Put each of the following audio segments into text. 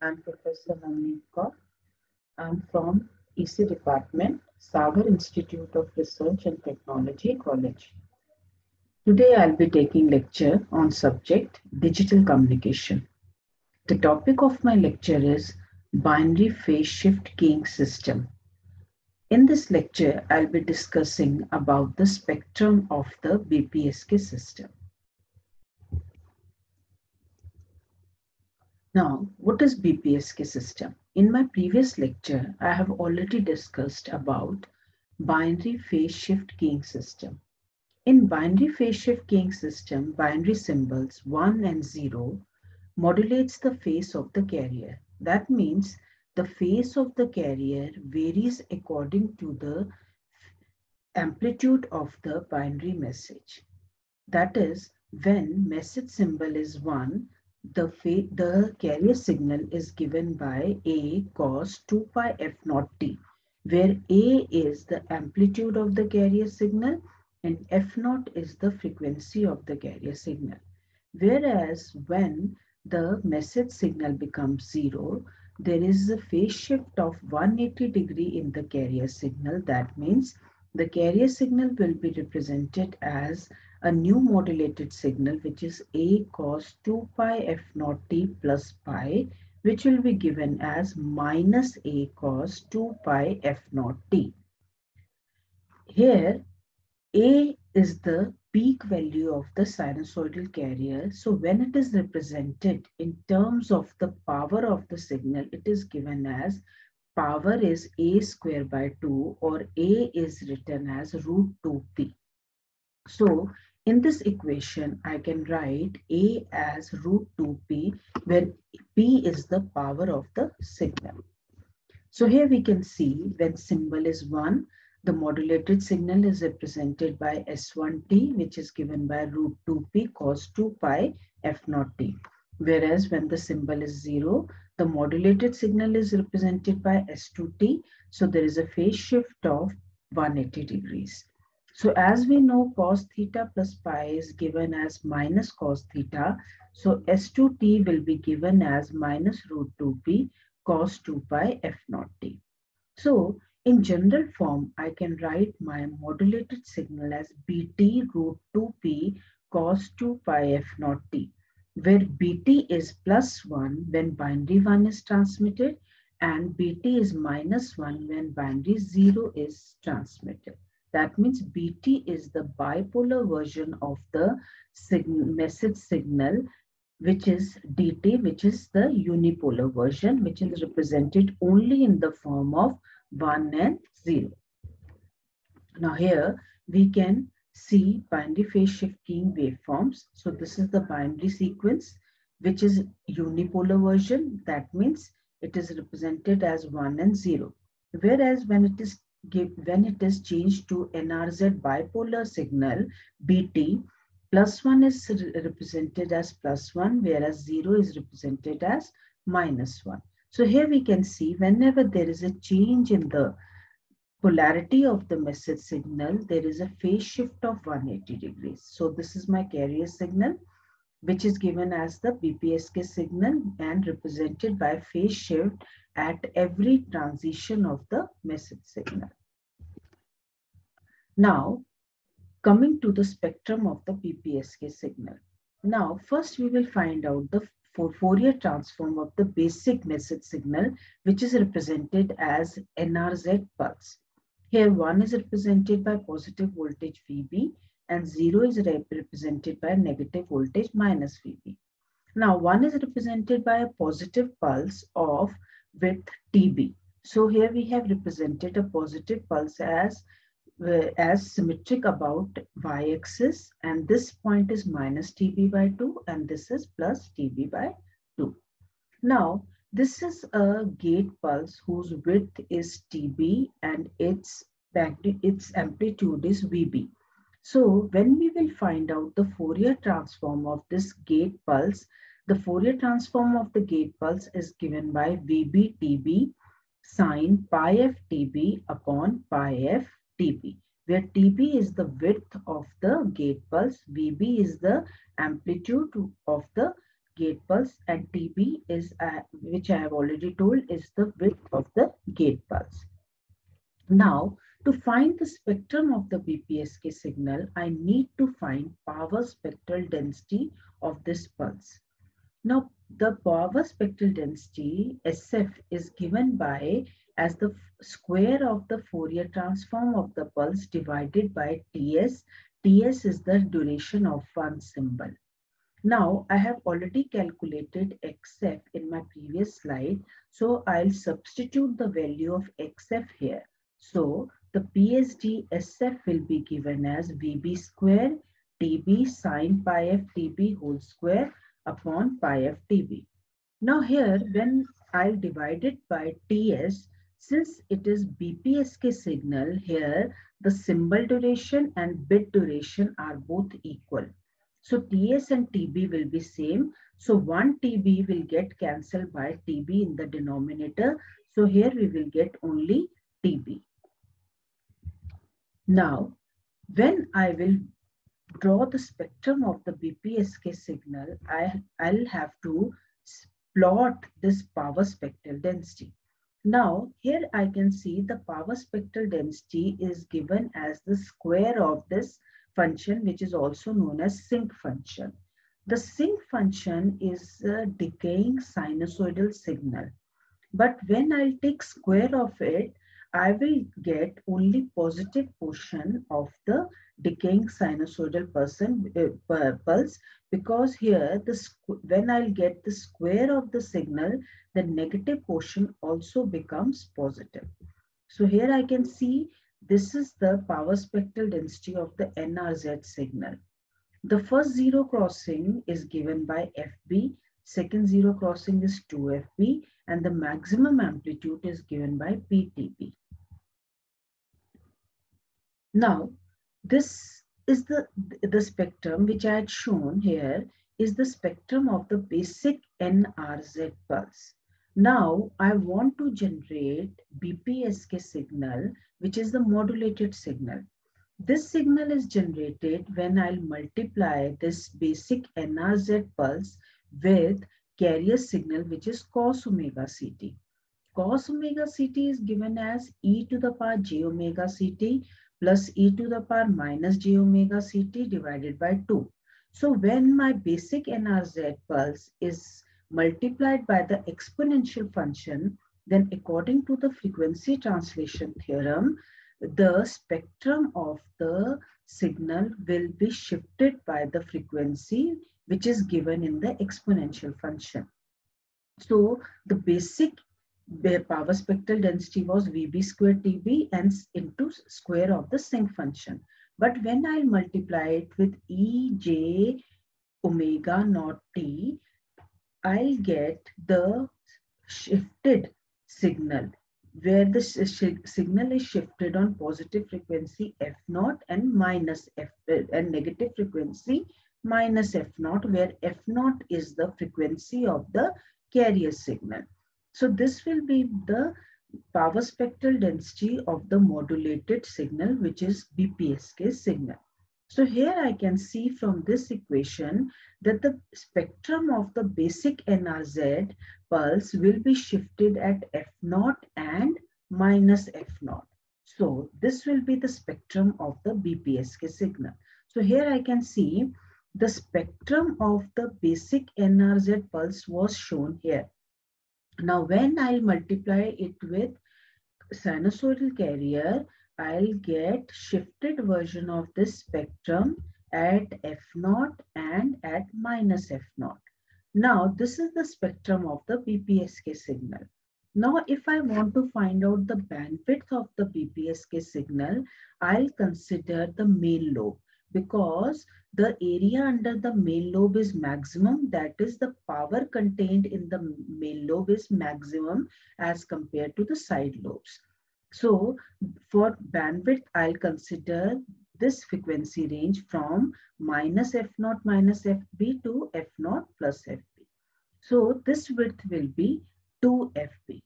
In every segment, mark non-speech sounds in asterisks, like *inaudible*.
I'm Professor Navneet Kaur. I'm from EC Department, Sagar Institute of Research and Technology College. Today I'll be taking lecture on subject digital communication. The topic of my lecture is binary phase shift keying system. In this lecture, I'll be discussing about the spectrum of the BPSK system. Now, what is BPSK system? In my previous lecture, I have already discussed about binary phase shift keying system. In binary phase shift keying system, binary symbols 1 and 0 modulates the phase of the carrier. That means the phase of the carrier varies according to the amplitude of the binary message. That is, when message symbol is 1, the, the carrier signal is given by A cos 2 pi f naught t, where A is the amplitude of the carrier signal and f naught is the frequency of the carrier signal. Whereas when the message signal becomes zero, there is a phase shift of 180 degree in the carrier signal. That means the carrier signal will be represented as a new modulated signal which is a cos 2 pi f naught t plus pi which will be given as minus a cos 2 pi f naught t. Here a is the peak value of the sinusoidal carrier. So when it is represented in terms of the power of the signal, it is given as power is a square by 2 or a is written as root 2p. So in this equation, I can write a as root 2p where p is the power of the signal. So here we can see when symbol is 1, the modulated signal is represented by S1t, which is given by root 2p cos 2 pi f0t. Whereas when the symbol is 0, the modulated signal is represented by S2t. So there is a phase shift of 180 degrees. So as we know, cos theta plus pi is given as minus cos theta. So S2t will be given as minus root 2p cos 2 pi f naught t. So in general form, I can write my modulated signal as bt root 2p cos 2 pi f naught t, where bt is plus 1 when binary 1 is transmitted and bt is minus 1 when binary 0 is transmitted. That means bt is the bipolar version of the message signal which is dt, which is the unipolar version, which is represented only in the form of 1 and 0. Now here we can see binary phase shift keying waveforms. So this is the binary sequence which is unipolar version. That means it is represented as 1 and 0. Whereas when it is give, when it is changed to NRZ bipolar signal BT, plus 1 is represented as plus 1 whereas 0 is represented as minus 1. So here we can see whenever there is a change in the polarity of the message signal, there is a phase shift of 180 degrees. So this is my carrier signal, which is given as the BPSK signal and represented by phase shift at every transition of the message signal. Now, coming to the spectrum of the BPSK signal. Now, first we will find out the Fourier transform of the basic message signal, which is represented as NRZ pulse. Here, 1 is represented by positive voltage VB and 0 is represented by negative voltage minus VB. Now, 1 is represented by a positive pulse of width TB. So here we have represented a positive pulse as uh, as symmetric about y-axis and this point is minus TB by 2 and this is plus TB by 2. Now this is a gate pulse whose width is TB and its, its amplitude is VB. So when we will find out the Fourier transform of this gate pulse, the Fourier transform of the gate pulse is given by VB TB sine pi f TB upon pi f TB, where TB is the width of the gate pulse, VB is the amplitude of the gate pulse and TB is, uh, which I have already told, is the width of the gate pulse. Now, to find the spectrum of the BPSK signal, I need to find power spectral density of this pulse. Now, the power spectral density SF is given by as the square of the Fourier transform of the pulse divided by TS. TS is the duration of one symbol. Now, I have already calculated XF in my previous slide. So, I'll substitute the value of XF here. So, the PSD SF will be given as VB square TB sine pi f TB whole square upon pi f TB. Now here, when I'll divide it by TS, since it is BPSK signal here, the symbol duration and bit duration are both equal. So TS and TB will be same. So 1 TB will get cancelled by TB in the denominator. So here we will get only TB. Now, when I will draw the spectrum of the BPSK signal, I, I'll have to plot this power spectral density. Now, here I can see the power spectral density is given as the square of this function, which is also known as sinc function. The sinc function is a decaying sinusoidal signal. But when I'll take square of it, I will get only positive portion of the decaying sinusoidal person, uh, pulse because here the when I'll get the square of the signal, the negative portion also becomes positive. So here I can see this is the power spectral density of the NRZ signal. The first zero crossing is given by FB, second zero crossing is 2FB, and the maximum amplitude is given by PTB. Now, this is the, the spectrum which I had shown here is the spectrum of the basic NRZ pulse. Now, I want to generate BPSK signal, which is the modulated signal. This signal is generated when I'll multiply this basic NRZ pulse with carrier signal, which is cos omega CT. Cos omega CT is given as e to the power j omega CT plus e to the power minus j omega ct divided by 2. So when my basic NRZ pulse is multiplied by the exponential function, then according to the frequency translation theorem, the spectrum of the signal will be shifted by the frequency which is given in the exponential function. So the basic power spectral density was VB square TB and into square of the sinc function. But when I multiply it with EJ omega naught T, I'll get the shifted signal where the signal is shifted on positive frequency F naught and minus F uh, and negative frequency minus F naught where F naught is the frequency of the carrier signal. So this will be the power spectral density of the modulated signal, which is BPSK signal. So here I can see from this equation that the spectrum of the basic NRZ pulse will be shifted at F0 and minus F0. So this will be the spectrum of the BPSK signal. So here I can see the spectrum of the basic NRZ pulse was shown here. Now, when I'll multiply it with sinusoidal carrier, I'll get shifted version of this spectrum at F0 and at minus F0. Now, this is the spectrum of the BPSK signal. Now, if I want to find out the bandwidth of the BPSK signal, I'll consider the main lobe because the area under the main lobe is maximum. That is the power contained in the main lobe is maximum as compared to the side lobes. So for bandwidth, I'll consider this frequency range from minus F0 minus FB to F0 plus FB. So this width will be 2 FB.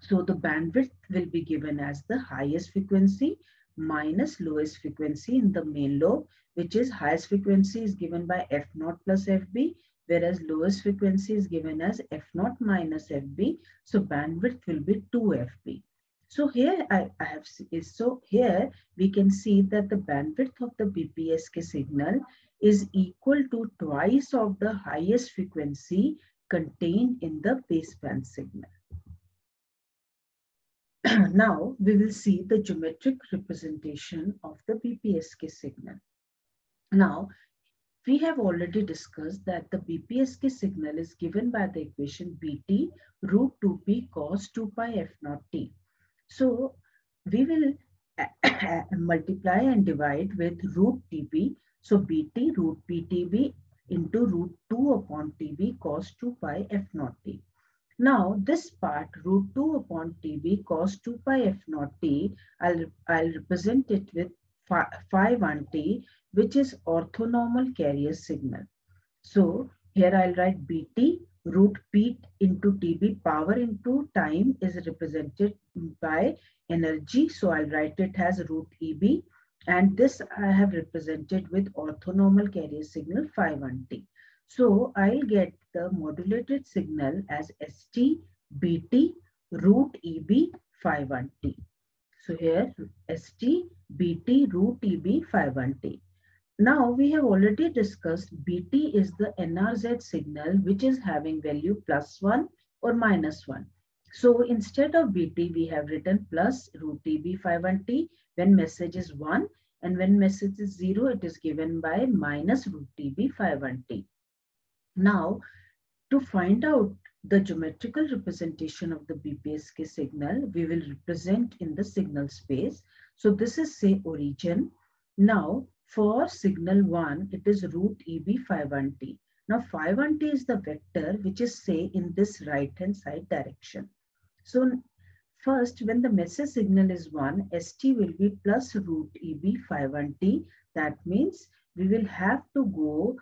So the bandwidth will be given as the highest frequency minus lowest frequency in the main lobe, which is highest frequency is given by F naught plus FB, whereas lowest frequency is given as F naught minus FB. So bandwidth will be 2 FB. So here I, I have so here we can see that the bandwidth of the BPSK signal is equal to twice of the highest frequency contained in the baseband signal. *clears throat* now we will see the geometric representation of the BPSK signal. Now, we have already discussed that the BPSK signal is given by the equation Bt root 2p cos 2 pi f naught t. So we will *coughs* multiply and divide with root tb. So Bt root ptb into root 2 upon tb cos 2 pi f naught t. Now this part root 2 upon tb cos 2 pi f naught t, I'll, I'll represent it with phi 1 t which is orthonormal carrier signal. So here I'll write bt root p into tb power into time is represented by energy. So I'll write it as root eb and this I have represented with orthonormal carrier signal phi 1 t. So I'll get the modulated signal as ST BT root EB phi 1T. So here ST BT root EB phi 1T. Now we have already discussed BT is the NRZ signal which is having value plus 1 or minus 1. So instead of BT we have written plus root EB phi 1T when message is 1 and when message is 0 it is given by minus root EB phi 1T. Now, to find out the geometrical representation of the BPSK signal, we will represent in the signal space. So this is say origin. Now, for signal 1, it is root EB phi 1T. Now, phi 1T is the vector which is say in this right hand side direction. So first, when the message signal is 1, ST will be plus root EB phi 1T. That means we will have to go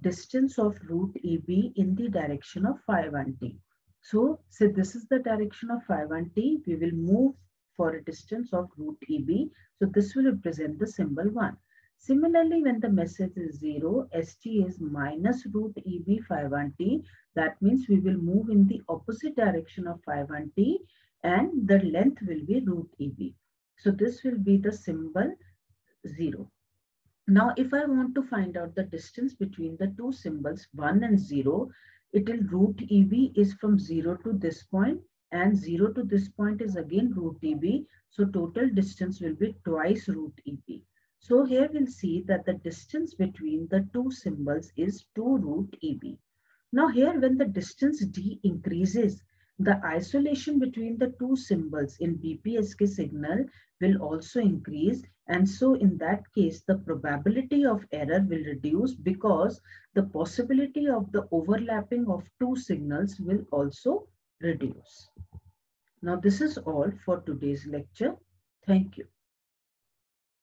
distance of root EB in the direction of phi 1t. So, say this is the direction of phi 1t, we will move for a distance of root EB. So, this will represent the symbol 1. Similarly, when the message is 0, ST is minus root EB phi 1t. That means we will move in the opposite direction of phi 1t and the length will be root EB. So, this will be the symbol 0. Now, if I want to find out the distance between the two symbols 1 and 0, it will root EB is from 0 to this point and 0 to this point is again root EB. So total distance will be twice root EB. So here we'll see that the distance between the two symbols is 2 root EB. Now here when the distance d increases, the isolation between the two symbols in BPSK signal will also increase and so in that case, the probability of error will reduce because the possibility of the overlapping of two signals will also reduce. Now this is all for today's lecture. Thank you.